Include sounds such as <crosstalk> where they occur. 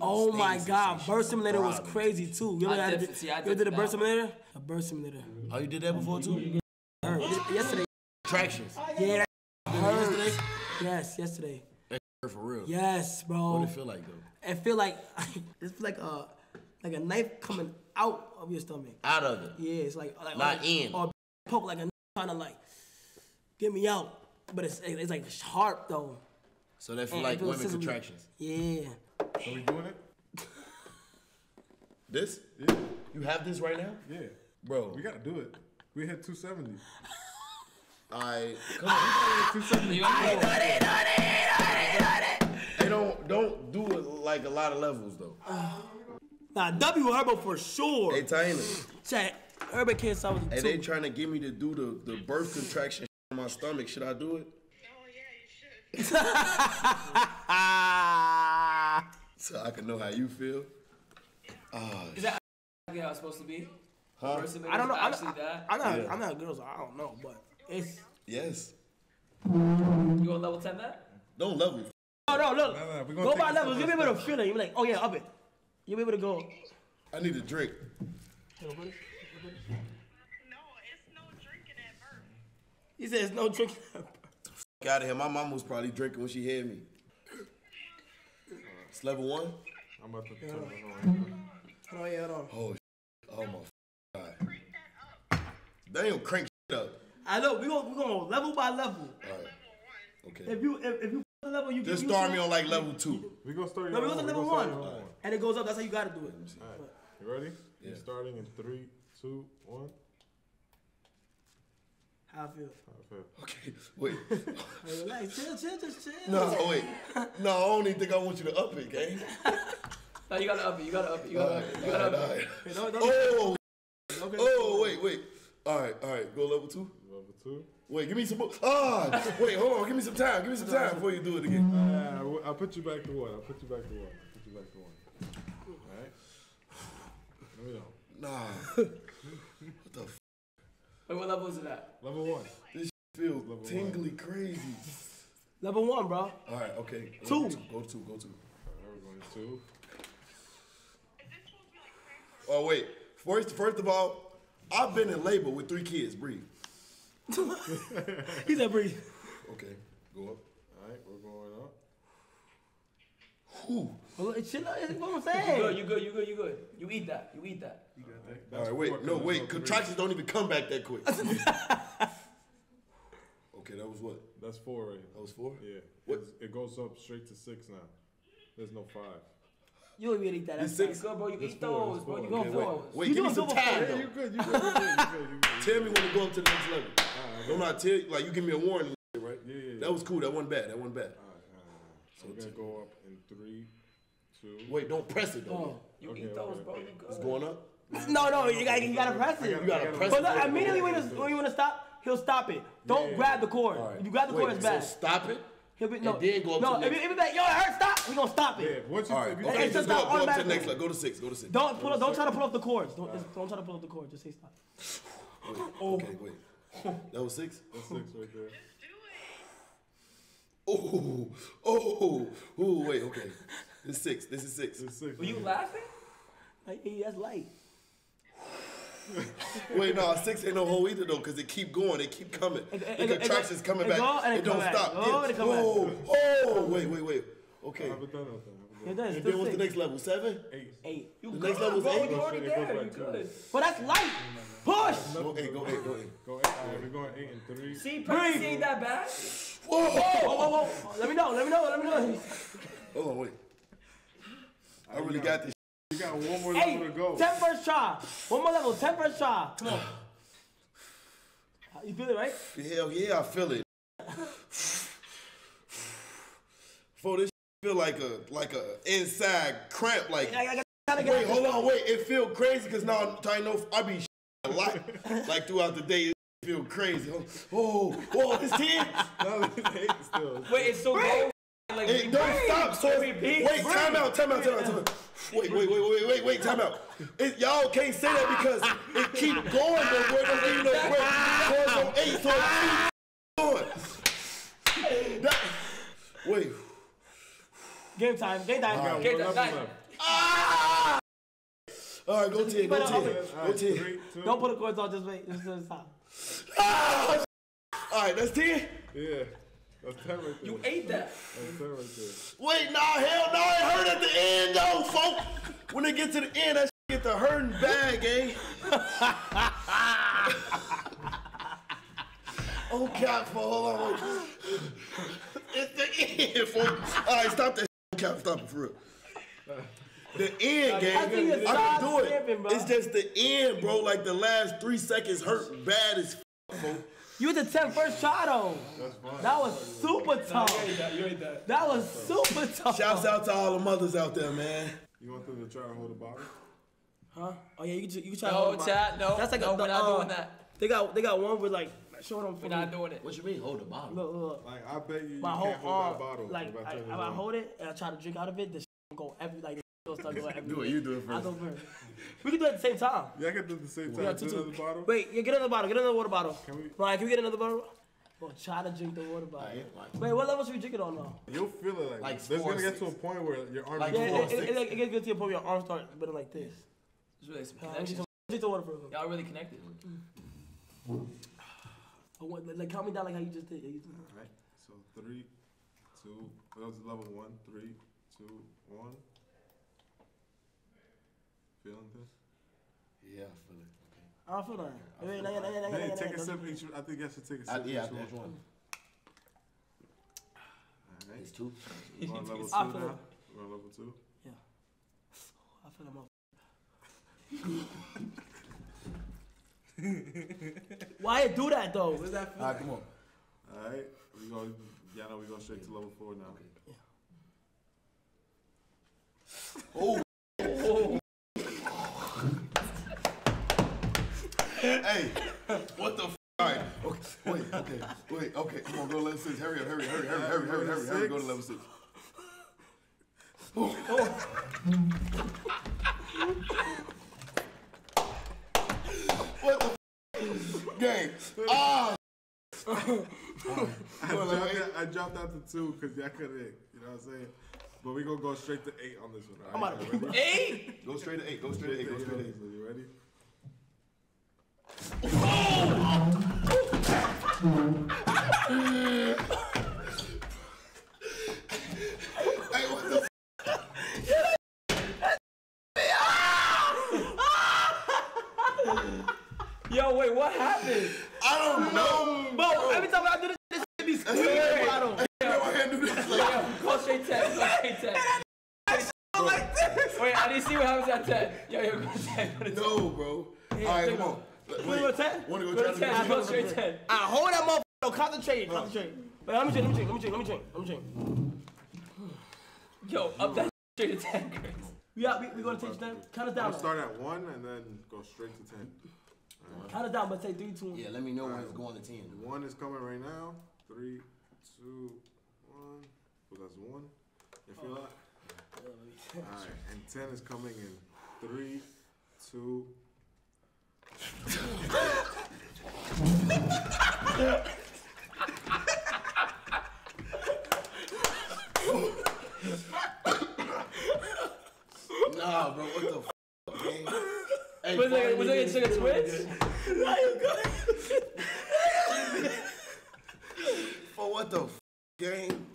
Oh my god, sensation. birth simulator was crazy too. You ever, I did- a, see, I you did did a birth simulator? A birth simulator. Oh, you did that before too? Heard. Yesterday. Tractions. Yeah. Heard. Yesterday? Yes, yesterday. For real. Yes, bro. What it feel like though? It feel like <laughs> it feel like a like a knife coming out of your stomach. Out of it. Yeah, it's like like Not or, in. or poke like a trying to like get me out, but it's it's like sharp though. So that feel And like feels women contractions. Yeah. Are we doing it? <laughs> This? Yeah. You have this right now? Yeah. Bro. We gotta do it. We hit 270. <laughs> I come on. 270. You want to Hey, don't don't do it like a lot of levels though. <sighs> Nah, W Herbo for sure. Hey Taina, Chat. Urban can't solve hey, it they trying to get me to do the, the birth contraction <laughs> on my stomach. Should I do it? Oh, So I can know how you feel. Ah, is that how it's supposed to be? Huh? I don't know. I'm, Actually, I, that. I'm not. Yeah. I'm not girls. I don't know, but it's. Yes. You want level 10 that? Don't level. Oh no, look. No, no, we gonna go by levels. You'll be able to feel it. You'll be like, oh yeah, up it. You'll be able to go. I need a drink. No, it's no drinking at birth. He says no drinking. Get out of here. My mom was probably drinking when she had me. It's level one. I'm about to turn it on. Oh yeah, hold on. Oh, sh- oh my f- god. Damn, crank shit up. I know we gonna we gonna level by level. All right. Okay. If you if, if you the level you Just start me on like level two. We gonna start you No, we on go to level one, you one. and it goes up. That's how you gotta do it. Alright, you ready? Yeah. You're starting in three, two, one. How I feel. How I feel. Okay. Wait. <laughs> Hey, relax, chill, chill, just chill. No, wait. No, I don't even think I want you to up it, gang. <laughs> No, you gotta up it. You gotta up it. You gotta up it. You gotta right, up all it. right. Hey, don't, don't, Oh, okay. oh, wait, wait. All right, all right. Go level two. Level two. Wait, give me some. more- Ah, wait, hold on. Give me some time. Give me some time before you do it again. Uh, I'll- I'll put you back to one. I'll put you back to one. I'll put you back to one. Alright? Let me know. Nah. <laughs> What the f- Wait, what level is it at? Level one. This feels Level one. tingly crazy. Level one, bro. All right, okay. Two. Go to two. Go to. Alright, we're going two. Oh wait. First, first of all, I've been in labor with three kids. Breathe. <laughs> He said breathe. Okay. Go up. Alright, we're going up. Whew. Well, chill out. That's what I'm You saying. good, you good, you good, you good. You eat that. You eat that. All right, wait. No, wait. Contractions don't even come back that quick. <laughs> okay, that was what? That's four right That was four. Yeah. What? It's- It goes up straight to six now. There's no five. You ain't really eat that. That's It's six. Good, bro. You It's eat four, those, it's bro. You gonna Okay, feel wait. those. Wait, You give me doing some time though. You good, you good, you good, you good, you good. Tell me when to go up to the next level. Don't I tell you? Like you give me a warning, right? Yeah, yeah, yeah. That was cool. That wasn't bad. That wasn't bad. Alright, alright. So we're gonna go up in three, two. Wait, don't press it though. Oh. You Okay, eat those, okay. bro. You It's going up. No, no, you gotta, you gotta press it. You gotta press it. But look, immediately when, it's, when you wanna stop, he'll stop it. Don't Yeah. grab the cord. All right. If you grab the cord, Wait, it's so bad. stop it. He'll be no. and then go up no, to the if, next- you- if you be like, yo, it hurts, stop. We gonna stop Yeah, it. once you All right. if you Hey, Okay, it's just just go not up, go up to the next level. Go to six. Go to six. Don't pull up. Don't try to pull up the cords. Don't just, don't try to pull up the cord. Just say stop. Oh. Okay, wait. That was six. That's six right there. Oh, oh, oh, wait, okay. This is six. This is six. It's six. Were you laughing? Like, hey, that's light. <laughs> Wait, no, six ain't no hole either though, cause it keep going, it keep coming. It- it- The it- it- contractions coming back. go It it don't back. stop. Go Yeah. and it come back. Oh, oh, wait, wait, wait. Okay. there. I haven't done nothing. I haven't It does. And then what's the next level? Seven? Eight. Eight. You The good, next level is bro. eight? You already there. You to- good. But that's light. Push. Go eight, go eight, go eight. Go eight. Alright, we're going eight and three. See, pregnancy ain't that bad. Whoa! Whoa, whoa, whoa. Let me know. Let me know. Let me know. Hold on, wait. I really got this. You got one more Hey, level to go. 10 first try. One more level. 10 first try. Come on. You feel it, right? Hell yeah, I feel it. For this feel like a like a inside cramp. Like I, I, I wait, hold on, wait. It feel crazy because now I know I be a lot. Like throughout the day, it feel crazy. Oh, oh, oh it's ten. No, it's still. Wait, it's so low. Like, It don't breathe. stop. So it's- wait, time out, time out, time out, time out. Wait, wait, wait, wait, wait, wait, time out. It, y'all can't say that because it keep going, but we're gonna give you no break. So on eight, so it keep going. That, wait. Game time. Game time. All right. Get One that left, knife. left. All right, go ten, go But, ten, okay. All go right, ten. Don't put the coins on. Just wait. Just, just stop. Ah! All right, that's ten. Yeah. That's ten right there. You ate that. That's ten right there. Wait, nah, hell no, it hurt at the end, though, folk. When they get to the end, that get the hurting bad, gang. Eh? <laughs> oh, cap, for hold on, wait. It's the end, folk. All right, stop that shit. cap, stop it for real. The end, gang. I I can do it. stepping, bro. It's just the end, bro. Like the last three seconds hurt bad as f- folk. You was the 10 first try though. That was super tough. You ate that. You ate that. That was super tough. Shouts out to all the mothers out there, man. You want them to try to hold the bottle? Huh? Oh yeah, you can, you can try. to No, hold the chat. No. That's like no, a, the, we're not uh, doing that. They got they got one with like show them. We're not doing it. What you mean? Hold the bottle. Look, look. Like, I bet you, you My whole can't hold arm, that bottle. like if I, turn if it I hold it and I try to drink out of it, the go every like the start going <laughs> everywhere. Do it, you do it I first. go first. We can do it at the same time. Yeah, I can do it at the same time. Yeah, Do two, another two. bottle. Wait, yeah, get another bottle. Get another water bottle. Can we- Ryan, can we get another bottle? Well, try to drink the water bottle. Wait, what level should we drink it on now? You'll feel it like, Like there's gonna get to a point where your arm Like is Yeah, four, it, it, six. it, it, gets good to your point where your arms start being like this. There's really some Uh, connection. drink the water first. Y'all really connected. <sighs> Oh, what, like count me down like how you just did. You just- Right. So three, two. That was level one. Three, two, one. Feeling this? Yeah, I feel it. Okay. I don't feel nothing. Wait, wait, wait, wait, wait, wait, Hey, wait, take wait, a sip wait. each. I think I should take a sip I, yeah, each one. one. Alright. It's two. We're on level two now. it. We're on level two. Yeah. I feel that motherfucker. <laughs> Why it do that though? What's that All right, come on. Alright. We go. Yeah, no, we go straight to level four now. Oh. Hey, what the f? All right, okay, wait, okay, wait, okay, come on, go to level six. Hurry up, hurry, hurry, hurry, hurry, hurry, hurry, hurry, go to level six. What the f? Game. Ah! I dropped, it- I dropped out to two because y'all couldn't. You know what I'm saying? But we gonna go straight to eight on this one. I'm out of ready? Eight. Go straight to eight, go straight to eight, go straight to eight. So you ready? Hey, what the f? Yo, wait. What happened? I don't know. Bro, every time I do this, this shit be squeezing the bottle. Go ahead and do this. Like, Yo, go straight ten. Go straight ten. Wait, I didn't see what happens at ten. Yo, yo, go ten. Go to ten. no, bro. All right, come on. Wait, wait, ten? Wanna go Go try to to ten. do Go straight ten. I hold that motherfucker. No, concentrate, concentrate. Wait, let me drink, let me drink, let me drink, let me drink, let me drink. Yo, up that <laughs> straight to ten, Chris. We out, we, we gonna take them. Count us down. I'll start at one and then go straight to ten. Count us down, but say three, two, one. Yeah, let me know when it's going to ten. One is coming right now. Three, two, one. Well, that's one. You feel that? Oh. Alright, and ten is coming in three, two. Nah, bro, what the f? man? Hey, Was it was find it me sugar this- twins? For what the f? Game?